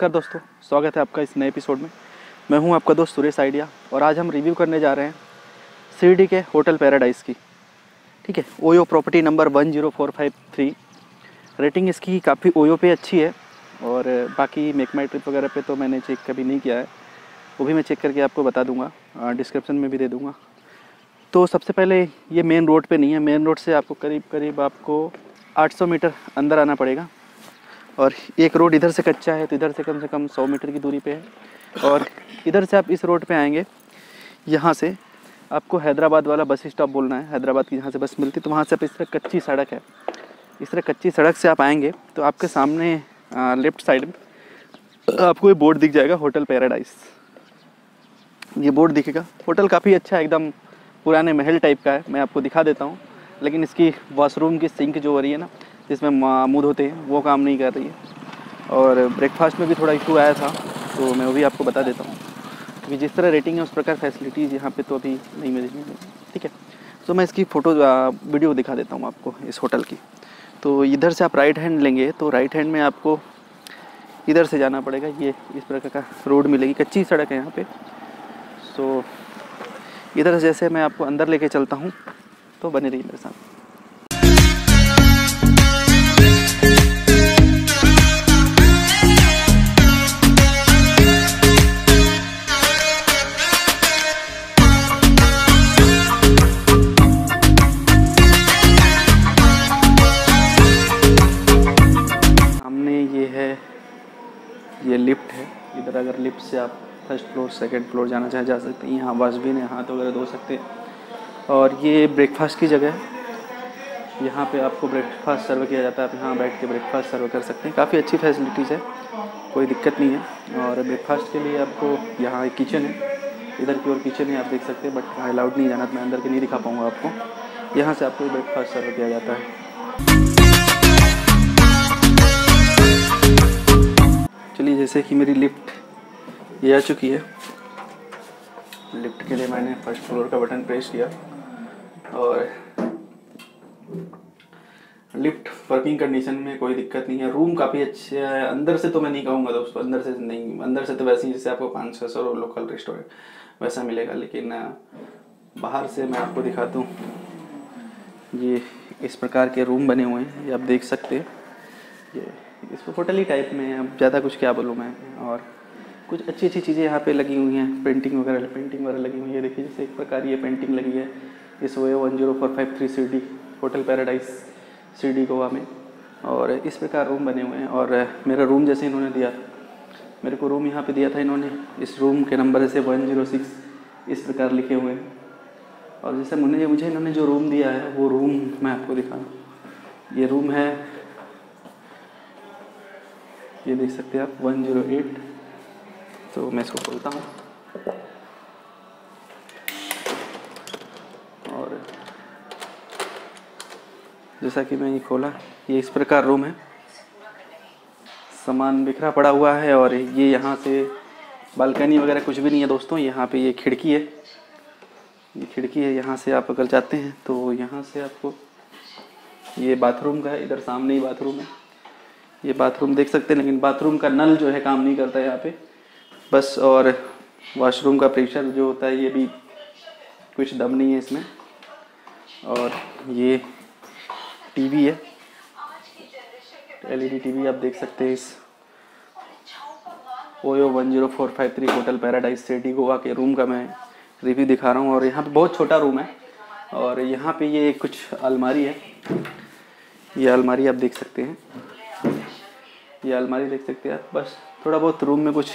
नमस्कार दोस्तों, स्वागत है आपका इस नए एपिसोड में। मैं हूँ आपका दोस्त सुरेश आइडिया और आज हम रिव्यू करने जा रहे हैं सीडी के होटल पैराडाइज की। ठीक है OYO property number one zero four five three rating इसकी काफ़ी ओयो पे अच्छी है और बाकी मेक माई ट्रिप वगैरह पे तो मैंने चेक कभी नहीं किया है। वो भी मैं चेक करके आपको बता दूँगा। डिस्क्रिप्शन में भी दे दूँगा। तो सबसे पहले ये मेन रोड पे नहीं है। मेन रोड से आपको करीब करीब आपको 800 मीटर अंदर आना पड़ेगा। और एक रोड इधर से कच्चा है तो इधर से कम से कम सौ मीटर की दूरी पे है। और इधर से आप इस रोड पे आएँगे, यहाँ से आपको हैदराबाद वाला बस स्टॉप बोलना है। हैदराबाद की जहाँ से बस मिलती है तो वहाँ से आप इस तरह कच्ची सड़क है। इस तरह कच्ची सड़क से आप आएँगे तो आपके सामने लेफ़्ट साइड में आपको ये बोर्ड दिख जाएगा, होटल पैराडाइज ये बोर्ड दिखेगा। होटल काफ़ी अच्छा है, एकदम पुराने महल टाइप का है, मैं आपको दिखा देता हूँ। लेकिन इसकी वॉशरूम की सिंक जो हो रही है ना जिसमें मुँह धोते हैं, वो काम नहीं कर रही है। और ब्रेकफास्ट में भी थोड़ा इशू आया था तो मैं वो भी आपको बता देता हूँ। क्योंकि जिस तरह रेटिंग है, उस प्रकार फैसिलिटीज़ यहाँ पे तो अभी नहीं मिलेगी ठीक है? तो मैं इसकी फ़ोटो वीडियो दिखा देता हूँ आपको इस होटल की। तो इधर से आप राइट हैंड लेंगे तो राइट हैंड में आपको इधर से जाना पड़ेगा। ये इस प्रकार का रोड मिलेगी। कच्ची सड़क है यहाँ पे। सो इधर जैसे मैं आपको अंदर लेके चलता हूँ तो बने रहिए मेरे साथ। ये लिफ्ट है। इधर अगर लिफ्ट से आप फ़र्स्ट फ्लोर, सेकंड फ्लोर जाना चाहे, जा सकते हैं। यहाँ वॉशबिन है हाथ वगैरह धो सकते हैं। और ये ब्रेकफास्ट की जगह है। यहाँ पे आपको ब्रेकफास्ट सर्व किया जाता है। आप यहाँ बैठ के ब्रेकफास्ट सर्व कर सकते हैं। काफ़ी अच्छी फैसिलिटीज़ है। कोई दिक्कत नहीं है। और ब्रेकफास्ट के लिए आपको यहाँ एक किचन है। इधर की ओर किचन है आप देख सकते हैं बट अलाउड नहीं जाना। मैं अंदर के नहीं दिखा पाऊँगा आपको। यहाँ से आपको ब्रेकफास्ट सर्व किया जाता है। जैसे कि मेरी लिफ्ट ये आ चुकी है। लिफ्ट के लिए मैंने फ़र्स्ट फ्लोर का बटन प्रेस किया और लिफ्ट वर्किंग कंडीशन में कोई दिक्कत नहीं है। रूम काफ़ी अच्छे है। अंदर से तो मैं नहीं कहूँगा दोस्तों, अंदर से नहीं, अंदर से तो वैसे ही जैसे आपको पाँच छः सौ लोकल रेस्टोरेंट वैसा मिलेगा, लेकिन बाहर से मैं आपको दिखाता हूँ। ये इस प्रकार के रूम बने हुए हैं, ये आप देख सकते हैं। ये इसको होटल ही टाइप में है। अब ज़्यादा कुछ क्या बोलूँ मैं? और कुछ अच्छी अच्छी चीज़ें यहाँ पे लगी हुई हैं। पेंटिंग वगैरह पेंटिंग वगैरह लगी हुई है। देखिए, जैसे एक प्रकार ये पेंटिंग लगी है। इस वो one zero four five three C D hotel Paradise C D Goa में। और इस प्रकार रूम बने हुए हैं। और मेरा रूम जैसे इन्होंने दिया, मेरे को रूम यहाँ पे दिया था इन्होंने। इस रूम के नंबर से वन ज़ीरो सिक्स इस प्रकार लिखे हुए हैं। और जैसे मुझे मुझे इन्होंने जो रूम दिया है, वो रूम मैं आपको दिखा ये रूम है ये देख सकते हैं आप, वन ज़ीरो एट। तो मैं इसको खोलता हूँ। और जैसा कि मैं ये खोला, ये इस प्रकार रूम है। सामान बिखरा पड़ा हुआ है और ये यहाँ से बालकनी वगैरह कुछ भी नहीं है दोस्तों, यहाँ पे ये खिड़की है। ये खिड़की है, यहाँ से आप अगर जाते हैं तो यहाँ से आपको ये बाथरूम का है, इधर सामने ही बाथरूम है। ये बाथरूम देख सकते हैं, लेकिन बाथरूम का नल जो है काम नहीं करता है यहाँ पे। बस और वॉशरूम का प्रेशर जो होता है, ये भी कुछ दम नहीं है इसमें। और ये टीवी है। एलईडी टीवी आप देख सकते हैं इस OYO one zero four five three hotel Paradise city Goa के रूम का मैं रिव्यू दिखा रहा हूँ। और यहाँ पे बहुत छोटा रूम है। और यहाँ पे ये कुछ अलमारी है। ये अलमारी आप देख सकते हैं। ये अलमारी देख सकते हैं आप। बस थोड़ा बहुत रूम में कुछ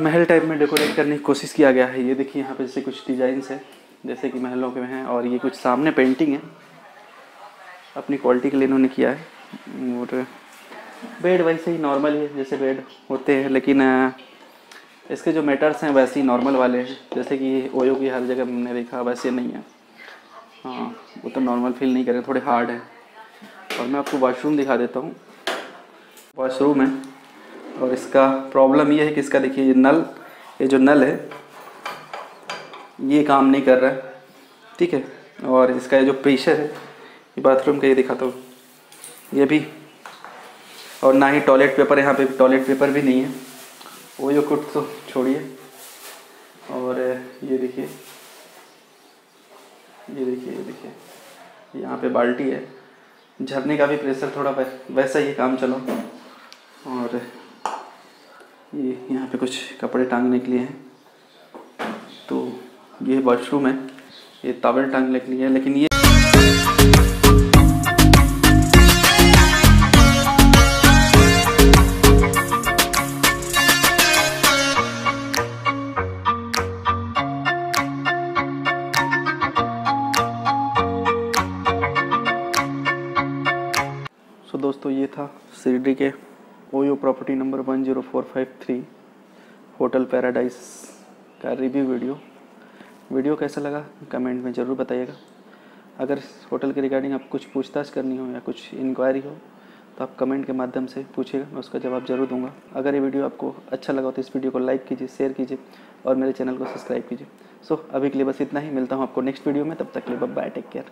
महल टाइप में डेकोरेट करने की कोशिश किया गया है। ये देखिए यहाँ पे जैसे कुछ डिजाइंस है, जैसे कि महलों के हैं और ये कुछ सामने पेंटिंग है। अपनी क्वालिटी के लिए इन्होंने किया है। और बेड वैसे ही नॉर्मल ही है, जैसे बेड होते हैं, लेकिन इसके जो मैटर्स हैं वैसे ही नॉर्मल वाले हैं। जैसे कि ओयो की हर जगह हमने देखा, वैसे नहीं है। हाँ वो तो नॉर्मल फील नहीं करें, थोड़े हार्ड है। और मैं आपको वॉशरूम दिखा देता हूँ। वॉशरूम है और इसका प्रॉब्लम ये है कि इसका देखिए ये नल ये जो नल है, ये काम नहीं कर रहा है, ठीक है? और इसका ये जो प्रेशर है, ये बाथरूम का ये दिखाता हूँ। ये भी, और ना ही टॉयलेट पेपर यहाँ पे टॉयलेट पेपर भी नहीं है। वो जो कुट तो छोड़िए। और ये देखिए ये देखिए ये देखिए, यहाँ पे बाल्टी है। झरने का भी प्रेशर थोड़ा वैसा ही काम चलो। और ये यहाँ पे कुछ कपड़े टांगने के लिए हैं। तो ये वॉशरूम है, ये तावल टांगने के लिए है, लेकिन ये दोस्तों ये था शिरडी के OYO property number one zero four five three hotel Paradise का रिव्यू वीडियो वीडियो कैसा लगा? कमेंट में ज़रूर बताइएगा। अगर होटल के रिगार्डिंग आप कुछ पूछताछ करनी हो या कुछ इंक्वायरी हो तो आप कमेंट के माध्यम से पूछिएगा मैं उसका जवाब ज़रूर दूँगा। अगर ये वीडियो आपको अच्छा लगा तो इस वीडियो को लाइक कीजिए शेयर कीजिए और मेरे चैनल को सब्सक्राइब कीजिए। सो so, अभी के लिए बस इतना ही। मिलता हूँ आपको नेक्स्ट वीडियो में। तब तक के लिए बाय टेक केयर